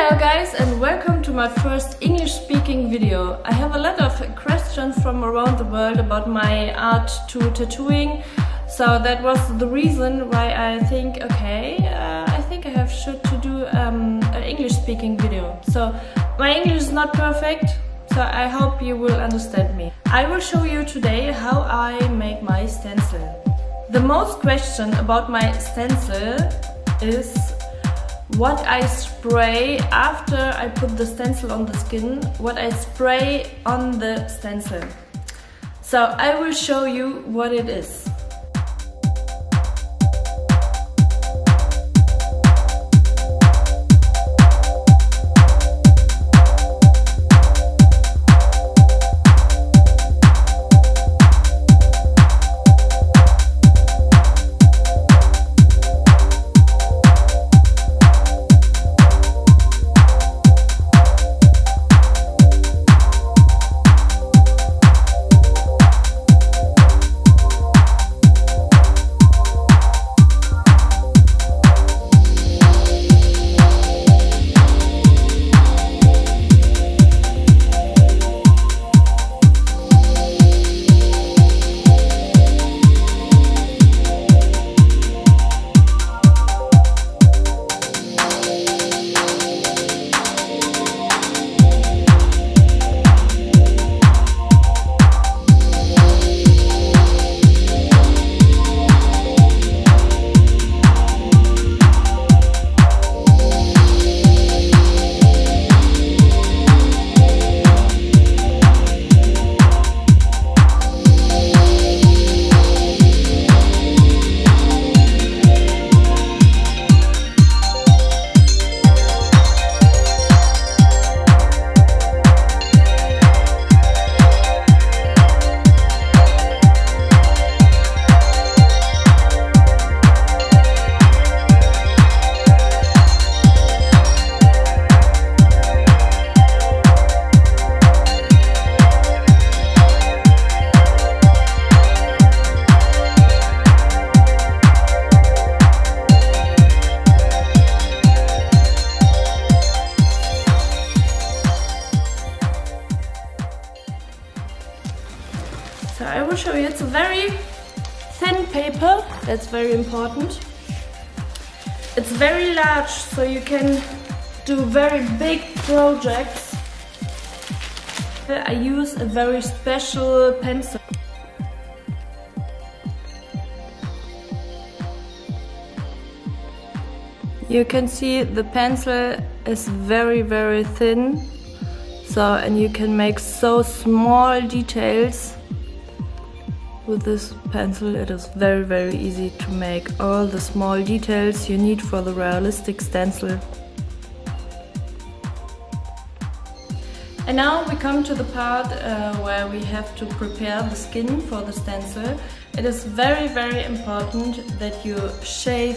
Hello guys and welcome to my first English speaking video. I have a lot of questions from around the world about my art to tattooing. So that was the reason why I think, okay, uh, I think I have should to do um, an English speaking video. So my English is not perfect, so I hope you will understand me. I will show you today how I make my stencil. The most question about my stencil is what I spray after I put the stencil on the skin, what I spray on the stencil. So I will show you what it is. I will show you, it's a very thin paper, that's very important. It's very large, so you can do very big projects. I use a very special pencil. You can see the pencil is very very thin so and you can make so small details with this pencil it is very very easy to make all the small details you need for the realistic stencil. And now we come to the part uh, where we have to prepare the skin for the stencil. It is very very important that you shave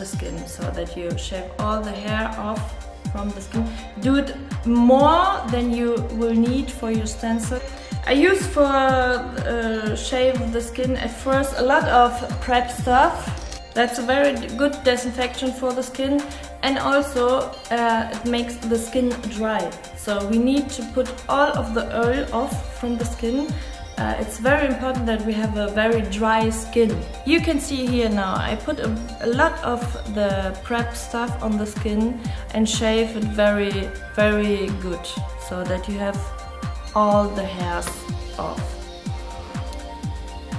the skin so that you shave all the hair off from the skin. Do it more than you will need for your stencil. I use for uh, shave the skin at first a lot of prep stuff. That's a very good disinfection for the skin and also uh, it makes the skin dry. So we need to put all of the oil off from the skin. Uh, it's very important that we have a very dry skin. You can see here now I put a, a lot of the prep stuff on the skin and shave it very very good so that you have all the hairs off.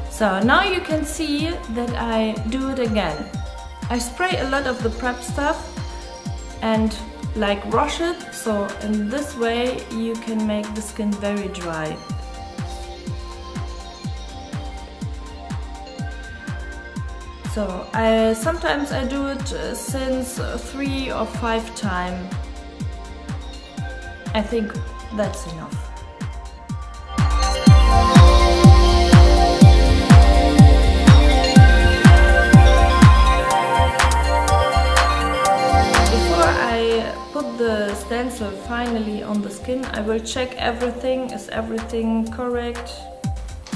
So now you can see that I do it again. I spray a lot of the prep stuff and like wash it so in this way you can make the skin very dry. So I sometimes I do it uh, since three or five times. I think that's enough. Stencil finally on the skin, I will check everything, is everything correct?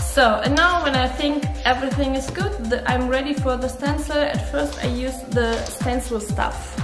So, and now when I think everything is good, I'm ready for the stencil. At first I use the stencil stuff.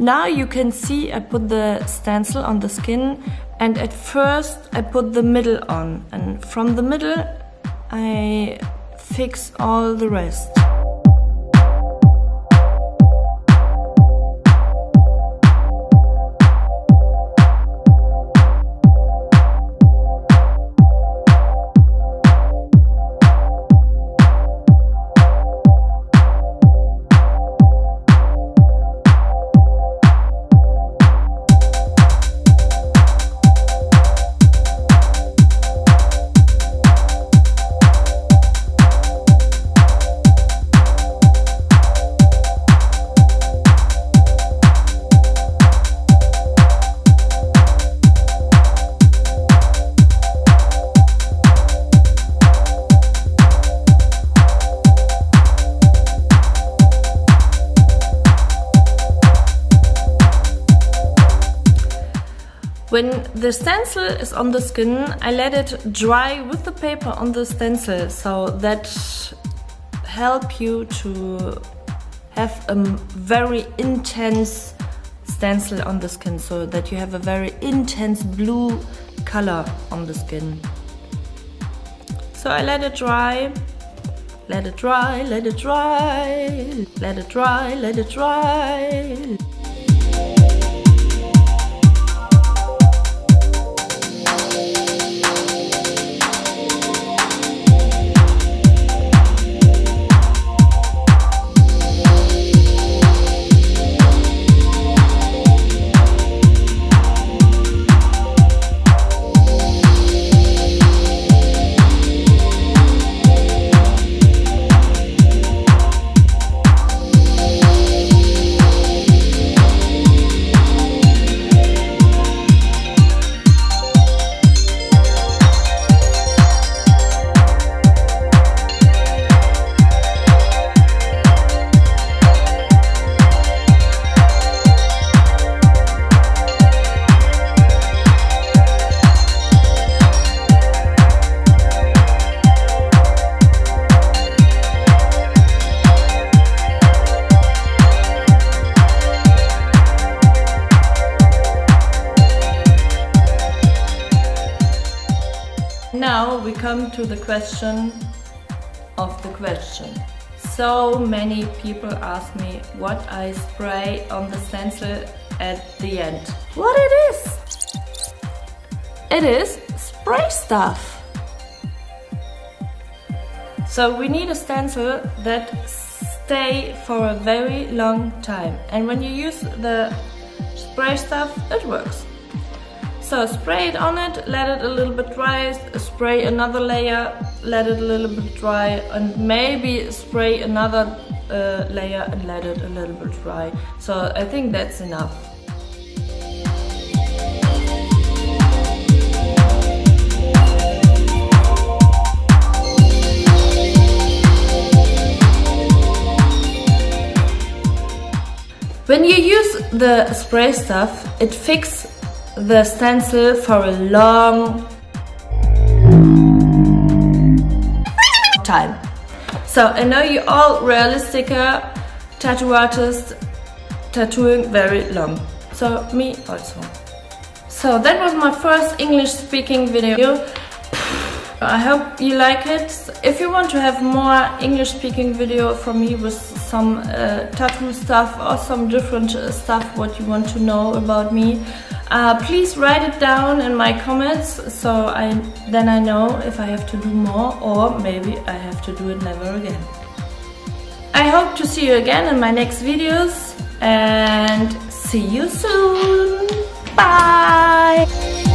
Now you can see I put the stencil on the skin and at first I put the middle on and from the middle I fix all the rest. When the stencil is on the skin, I let it dry with the paper on the stencil, so that help you to have a very intense stencil on the skin, so that you have a very intense blue color on the skin. So I let it dry, let it dry, let it dry, let it dry, let it dry. Now we come to the question of the question. So many people ask me what I spray on the stencil at the end. What it is? It is spray stuff. So we need a stencil that stay for a very long time. And when you use the spray stuff, it works. So spray it on it, let it a little bit dry, spray another layer, let it a little bit dry and maybe spray another uh, layer and let it a little bit dry. So I think that's enough. When you use the spray stuff, it fixes the stencil for a long time. So I know you all realistic tattoo artists tattooing very long. So me also. So that was my first English speaking video. I hope you like it. If you want to have more English speaking video from me with some uh, tattoo stuff or some different uh, stuff what you want to know about me, uh, please write it down in my comments so I then I know if I have to do more or maybe I have to do it never again. I hope to see you again in my next videos and see you soon. Bye!